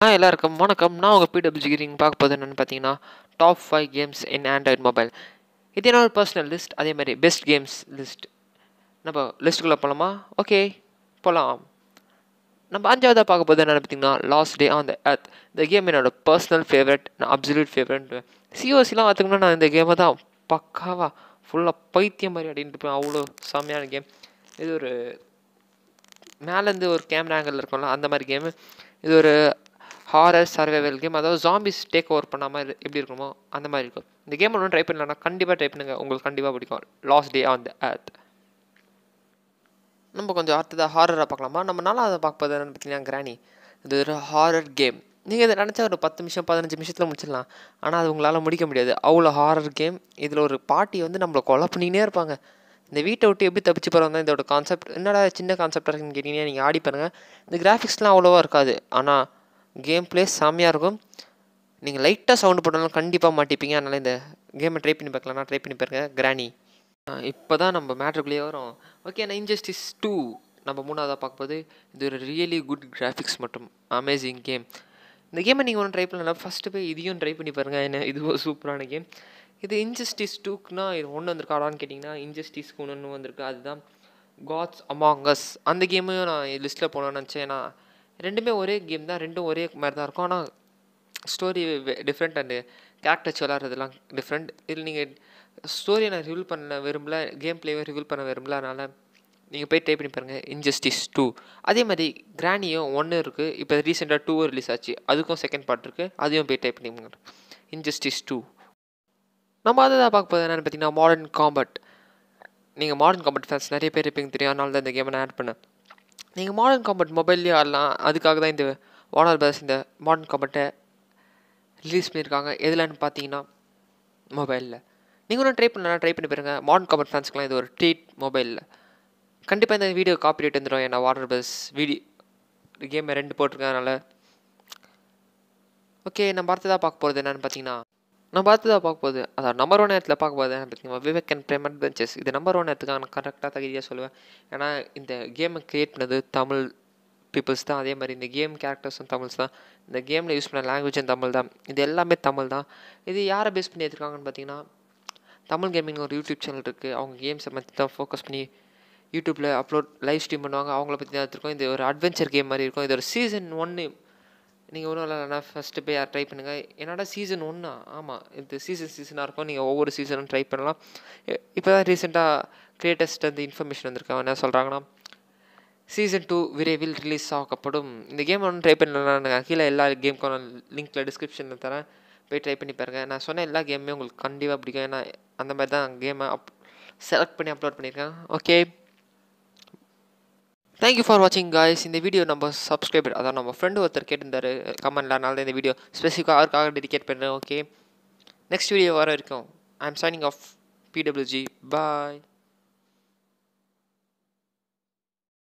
ஆ எல்லாருக்கும் வணக்கம். நான் உங்கள் பிடபிள்யூ கிரிங் பார்க்க போது என்னென்னு பார்த்தீங்கன்னா top five games in android mobile இது என்னோட பர்சனல் லிஸ்ட் அதே மாதிரி பெஸ்ட் கேம்ஸ் லிஸ்ட் நம்ம லிஸ்ட்டுக்குள்ளே போகலாமா ஓகே போகலாம் நம்ம அஞ்சாவதாக பார்க்க போது என்னென்னு பார்த்தீங்கன்னா last day on the earth இந்த கேம் என்னோட பர்சனல் ஃபேவரட் நான் அப்சல்யூட் ஃபேவரட் சிஓசிலாம் பார்த்துக்கணும்னா நான் இந்த கேமை தான் பக்காவாக ஃபுல்லாக பைத்தியம் மாதிரி அப்படின்ட்டு இருப்பேன். அவ்வளோ செம்மையான கேம் இது ஒரு மேலேருந்து ஒரு கேமரா ஆங்கிள் இருக்கும்ல அந்த மாதிரி கேமு இது ஒரு ஹாரர் சர்வைவல் கேம் அதாவது ஜாம்பிஸ் டேக் ஓவர் பண்ணாமல் எப்படி இருக்குமோ அந்த மாதிரி இருக்கும். இந்த கேம் ஒன்றும் ட்ரை பண்ணலன்னா கண்டிப்பாக ட்ரை பண்ணுங்க. உங்களுக்கு கண்டிப்பாக பிடிக்கும். Last day on the earth நம்ம கொஞ்சம் அடுத்ததாக ஹாரராக பார்க்கலாமா? நம்ம நாலாவது பார்ப்பது போது என்னென்னு பார்த்தீங்கன்னா கிராணி இது ஒரு ஹாரர் கேம் நீங்கள் இதை நினச்சா ஒரு பத்து நிமிஷம் பதினஞ்சு நிமிஷத்தில் முடிச்சிடலாம். ஆனால் அது உங்களால் முடிக்க முடியாது. அவ்வளோ ஹாரர் கேம் இதில் ஒரு பாட்டி வந்து நம்மளை கொலை பண்ணினே இருப்பாங்க. இந்த வீட்டை விட்டு எப்படி தப்பிச்சு போகிறோம் தான் இதோட கான்செப்ட் என்னடா சின்ன கான்செப்டாக இருக்குன்னு கேட்டிங்கன்னா நீங்கள் ஆடி பாருங்கள் இந்த கிராஃபிக்ஸ்லாம் அவ்வளோவா இருக்காது. ஆனால் கேம் பிளே செம்மையாக இருக்கும். நீங்கள் லைட்டாக சவுண்டு போட்டாலும் கண்டிப்பாக மாட்டிப்பீங்க. அதனால் இந்த கேமை ட்ரை பண்ணி பார்க்கலாம்னா ட்ரை பண்ணி பாருங்க. கிராணி இப்போ தான் நம்ம மேட்ருக்குள்ளேயே வரும். ஓகே நான் இன்ஜஸ்டிஸ் டூ நம்ம மூணாவதாக பார்க்கும்போது இது ஒரு ரியலி குட் கிராஃபிக்ஸ் மற்றும் அமேசிங் கேம் இந்த கேமை நீங்கள் ஒன்றும் ட்ரை பண்ணலாம் ஃபஸ்ட்டு போய் இதையும் ட்ரை பண்ணி பாருங்கள் என்ன இதுவும் சூப்பரான கேம் இது இன்ஜஸ்டிஸ் டூக்குனா இது ஒன்று வந்திருக்காடான்னு கேட்டிங்கன்னா இன்ஜஸ்டிஸ்க்கு ஒன்று வந்திருக்கு. அதுதான் காட்ஸ் அமாங்கஸ் அந்த கேமையும் நான் லிஸ்ட்டில் போனோன்னு நினச்சேன். நான் ரெண்டுமே ஒரே கேம் தான் ரெண்டும் ஒரே மாதிரி தான் இருக்கும் ஆனால் ஸ்டோரி டிஃப்ரெண்ட் அண்டு கேரக்டர்ஸ் விளாட்றதுலாம் டிஃப்ரெண்ட் இதில் நீங்கள் ஸ்டோரியை நான் ரிவீல் பண்ண விரும்பல கேம் பிளேவை ரிவீல் பண்ண விரும்பல அதனால் நீங்கள் போய் டைப் பண்ணி பாருங்கள் இன்ஜஸ்டிஸ் டூ அதே மாதிரி கிராணியும் ஒன்று இருக்குது இப்போ ரீசெண்டாக டூ ரிலீஸ் ஆச்சு. அதுக்கும் செகண்ட் பார்ட் இருக்குது அதையும் போய் டைப் பண்ணி பாருங்க. இன்ஜஸ்டிஸ் டூ நம்ம அதை தான் பார்க்க போகிறது என்னென்னு பார்த்தீங்கன்னா மாடர்ன் காம்பட் நீங்கள் மாடர்ன் காம்பட் ஃபேன்ஸ் நிறைய பேர் இருப்பீங்க தெரியும். அதனால தான் இந்த கேமை நான் ஆட் பண்ணேன். நீங்கள் மாடர்ன் காம்பட் மொபைல்லேயே ஆடலாம். அதுக்காக தான் இந்த வார்னர் பிரதர்ஸ் இந்த மாடர்ன் காம்பட்டை ரிலீஸ் பண்ணியிருக்காங்க. எதுலன்னு பார்த்தீங்கன்னா மொபைலில் நீங்கள் ட்ரை பண்ணலாம். ட்ரை பண்ணி பாருங்க. மாடர்ன் காம்பட் ஃபேன்ஸ்க்குலாம் இது ஒரு ட்ரீட் மொபைலில் கண்டிப்பாக இந்த வீடியோ காப்பிரைட் வந்துடும் ஏன்னா வாட்டர் பஸ் வீடியோ கேமை ரெண்டு போட்டிருக்கேன் அதனால் ஓகே நம்ம அடுத்ததாக பார்க்க போகிறது என்னென்னு பார்த்தீங்கன்னா நான் பார்த்து தான் பார்க்க போகுது. அதான் நம்பர் ஒன் இடத்துல பார்க்க போகுது. பார்த்தீங்கன்னா விவேக் அண்ட் பிரேம் அட்வென்ச்சர்ஸ் இது நம்பர் ஒன் இடத்துக்கு நான் கரெக்டாக தகுதியாக சொல்லுவேன். ஏன்னா இந்த கேமை க்ரியேட் பண்ணது தமிழ் பீப்புள்ஸ் தான். அதே மாதிரி இந்த கேம் கேரக்டர்ஸும் தமிழ்ஸ் தான். இந்த கேமில் யூஸ் பண்ண லாங்குவேஜும் தமிழ் தான். இது எல்லாமே தமிழ் தான். இது யாரை பேஸ் பண்ணி எடுத்துருக்காங்கன்னு பார்த்தீங்கன்னா தமிழ் கேமிங் ஒரு யூடியூப் சேனல் இருக்குது அவங்க கேம்ஸை பற்றி தான் ஃபோக்கஸ் பண்ணி யூடியூப்பில் அப்லோட் லைவ் ஸ்ட்ரீம் பண்ணுவாங்க. அவங்கள பற்றி தான் எடுத்துருக்கோம் இது ஒரு அட்வென்ச்சர் கேம் மாதிரி இருக்கும். இது ஒரு சீசன் ஒன்று நீங்கள் ஒன்றும் இல்லைனா ஃபஸ்ட்டு போய் ட்ரை பண்ணுங்கள் என்னடா சீசன் ஒன்றா ஆமாம் இது சீசன் சீசனாக இருக்கும். நீங்கள் ஒவ்வொரு சீசனும் ட்ரை பண்ணலாம். இப்போ தான் ரீசெண்டாக கிரியேட்டஸ்ட் அந்த இன்ஃபர்மேஷன் வந்திருக்காங்க என்ன சொல்கிறாங்கன்னா சீசன் டூ விரைவில் ரிலீஸ் ஆகப்படும். இந்த கேம் ஒன்றும் ட்ரை பண்ணலாம் கீழே எல்லா கேமுக்கும் நான் லிங்க்கில் டிஸ்கிரிப்ஷனில் தரேன். போய் ட்ரை பண்ணி பாருங்கள் நான் சொன்ன எல்லா கேமுமே உங்களுக்கு கண்டிப்பாக பிடிக்கும். ஏன்னா அந்த மாதிரி தான் கேமை அப் செலக்ட் பண்ணி அப்லோட் பண்ணியிருக்கேன். ஓகே தேங்க்யூ ஃபார் வாட்சிங் காய்ஸ் இந்த வீடியோ நம்ம சப்ஸ்கிரைபர் அதான் நம்ம ஃப்ரெண்டு ஒருத்தர் கேட்டிருந்தாரு கமெண்ட்ல அதனால தான் இந்த வீடியோ ஸ்பெசிஃபிக்காக அவருக்காக டெடிகேட் பண்ணுறேன் ஓகே நெக்ஸ்ட் வீடியோ வர வரைக்கும் I am signing off PWG bye